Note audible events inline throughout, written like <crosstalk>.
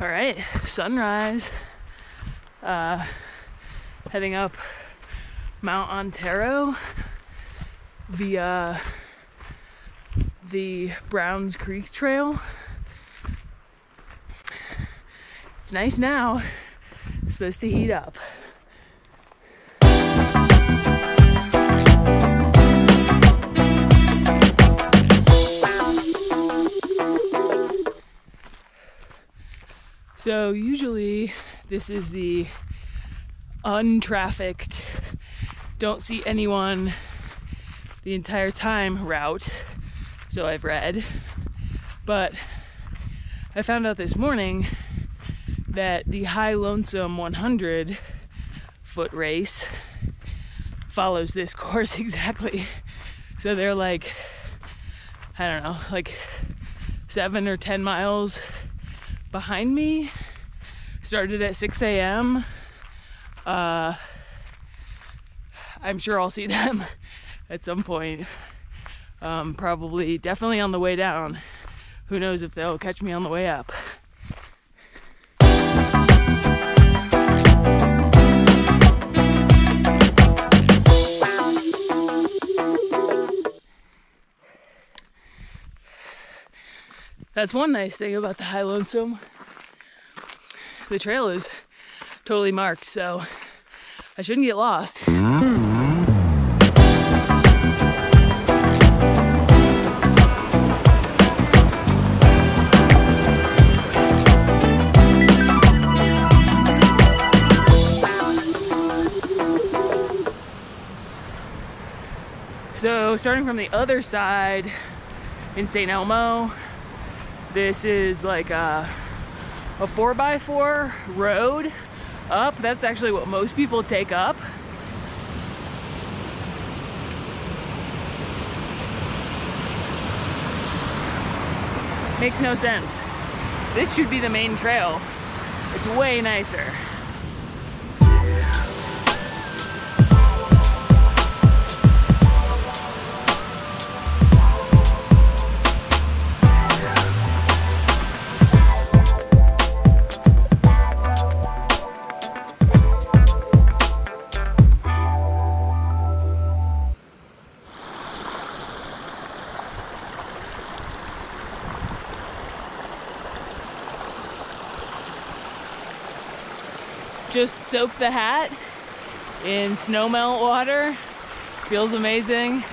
All right, sunrise. Uh, heading up Mount Antero via the Browns Creek Trail. It's nice now. It's supposed to heat up. So usually this is the untrafficked, don't see anyone the entire time route. So I've read. But I found out this morning that the High Lonesome 100 foot race follows this <laughs> course exactly. So they're like, I don't know, like seven or 10 miles behind me. Started at 6 a.m. Uh, I'm sure I'll see them <laughs> at some point. Um, probably, definitely on the way down. Who knows if they'll catch me on the way up. That's one nice thing about the High Lonesome. The trail is totally marked, so I shouldn't get lost. So starting from the other side in St. Elmo, this is like a, a four by four road up. That's actually what most people take up. Makes no sense. This should be the main trail. It's way nicer. Just soak the hat in snowmelt water. Feels amazing.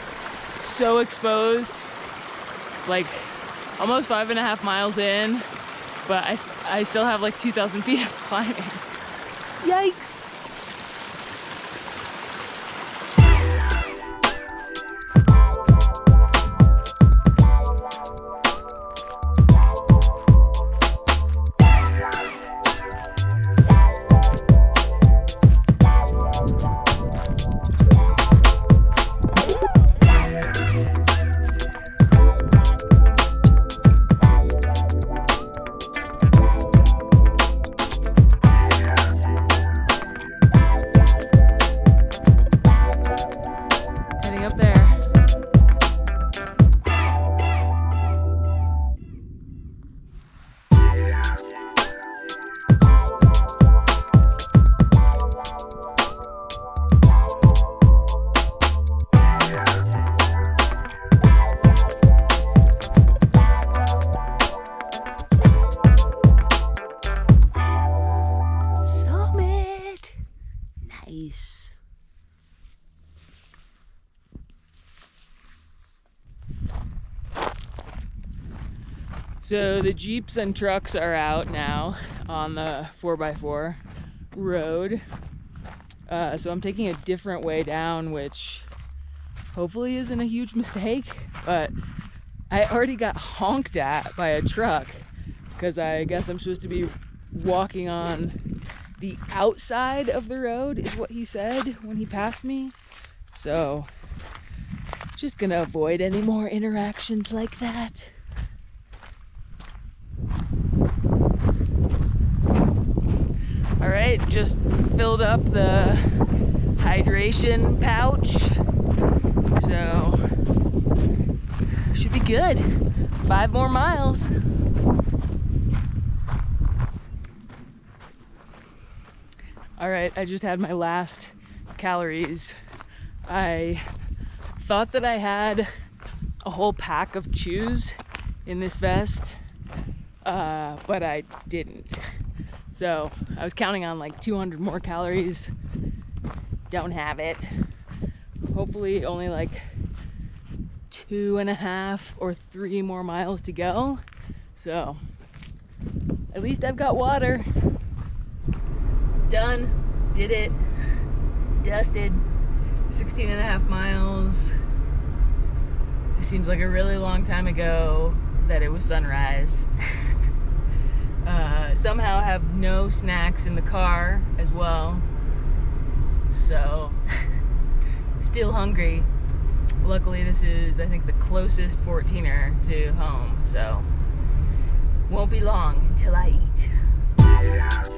It's so exposed. Like almost five and a half miles in, but I, I still have like 2,000 feet of <laughs> climbing. Yikes. So the Jeeps and trucks are out now on the 4x4 road. Uh, so I'm taking a different way down, which hopefully isn't a huge mistake. But I already got honked at by a truck because I guess I'm supposed to be walking on the outside of the road, is what he said when he passed me. So just gonna avoid any more interactions like that. Right, just filled up the hydration pouch. So, should be good. Five more miles. All right, I just had my last calories. I thought that I had a whole pack of chews in this vest, uh, but I didn't. So I was counting on like 200 more calories. Don't have it. Hopefully, only like two and a half or three more miles to go. So at least I've got water. Done. Did it. Dusted. 16 and a half miles. It seems like a really long time ago that it was sunrise. <laughs> somehow have no snacks in the car as well. So, <laughs> still hungry. Luckily, this is, I think, the closest 14er to home, so won't be long until I eat.